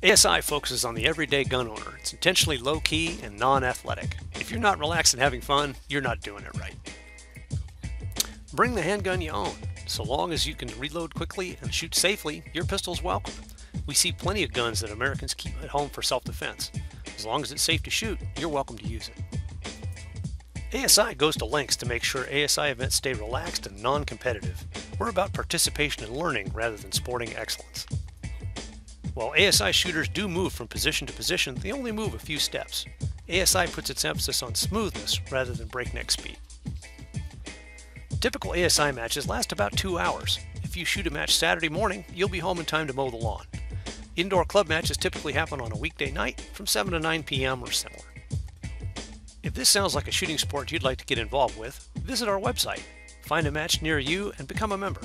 ASI focuses on the everyday gun owner. It's intentionally low key and non athletic. If you're not relaxed and having fun, you're not doing it right. Bring the handgun you own. So long as you can reload quickly and shoot safely, your pistol's welcome. We see plenty of guns that Americans keep at home for self defense. As long as it's safe to shoot, you're welcome to use it. ASI goes to lengths to make sure ASI events stay relaxed and non competitive. We're about participation and learning rather than sporting excellence. While ASI shooters do move from position to position, they only move a few steps. ASI puts its emphasis on smoothness rather than breakneck speed. Typical ASI matches last about two hours. If you shoot a match Saturday morning, you'll be home in time to mow the lawn. Indoor club matches typically happen on a weekday night from 7 to 9 p.m. or similar. If this sounds like a shooting sport you'd like to get involved with, visit our website, find a match near you, and become a member.